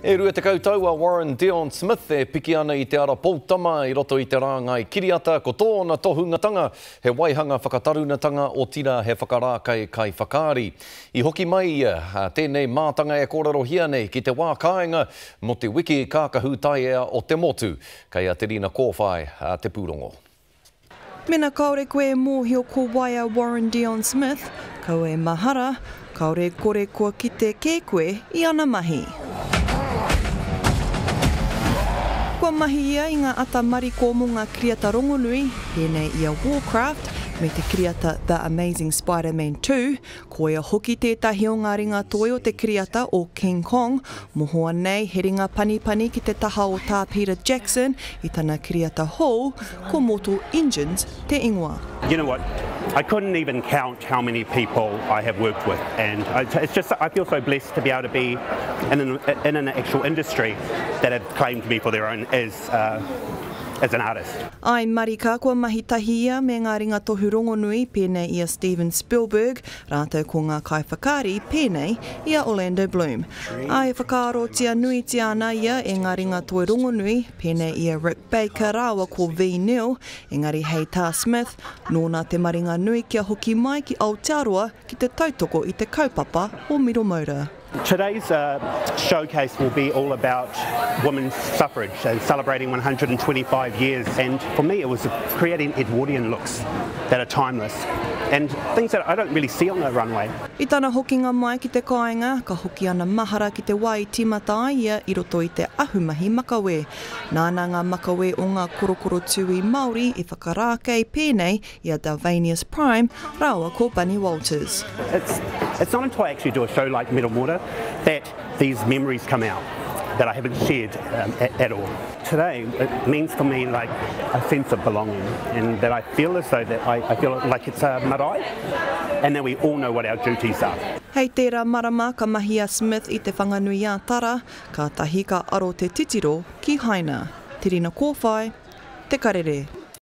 E rua tekau tau a Warren Dion Smith e piki ana i te ara poutama i roto i te rāngai kiriata, ko tōna tohungatanga he waihanga whakatarunatanga otirā he whakarākei kaiwhakaari. I hoki mai ia a tēnei mātanga e kōrerohia nei ki te wā kāinga mō te wiki kākahu taiea o te motu, kei a Te Rina Kōwhai a te pūrongo. Mena kaore koe e mōhio ko wai a Warren Dion Smith, kaua e mahara, kaore e kore kua kite kē koe i ana mahi. Kua mahi ia i ngā ata mariko mō ngā kiriata rongonui, pēnei i a Warcraft, me te kiriata The Amazing Spider-Man 2, Koia hoki tētahi o ngā ringa toi o te kiriata o King Kong, mohoa nei he ringa panipani ki te taha o Tā Peter Jackson i tana kiriata hou, ko Mortal Engines te ingoa. You know what, I couldn't even count how many people I have worked with and it's just I feel so blessed to be able to be in an actual industry that have claimed me for their own as an artist. I marika, kua mahi tahi ia me ngā ringatohu rongonui, pēnei i a Steven Spielberg rātou ko ngā kaiwhakaari, pēnei i a Orlando Bloom. Ā, e whakaarotia nuitia ana ia e ngā ringatoi rongonui, pēnei i a Rick Baker rāua ko Ve Neill, engari hei tā Smith, nōna te maringa nui kia hoki mai ki Aotearoa ki te tautoko i te kaupapa o Miromoura. Today's showcase will be all about women's suffrage and celebrating 125 years and for me it was creating Edwardian looks that are timeless and things that I don't really see on the runway. I tana hokinga mai ki te kāinga, ka hoki ana mahara ki te wā i tīmata ai ia i roto i te ahumahi makawe. Nāna ngā makawe o ngā korokorotūī Māori i whakarākei pēnei i a Dalvanius Prime rāua ko Bunny Walters. It's, it's not until I actually do a show like Metal Mora that these memories come out that I haven't shared um, at, at all. Today, it means for me like a sense of belonging and that I feel as though that I, I feel like it's a marae and that we all know what our duties are. Hei tērā marama ka mahi a Smith i Te Whanganui a Tara, kātahi ka aro te titiro ki Haina, Te Rina Kōwhai, Te Karere.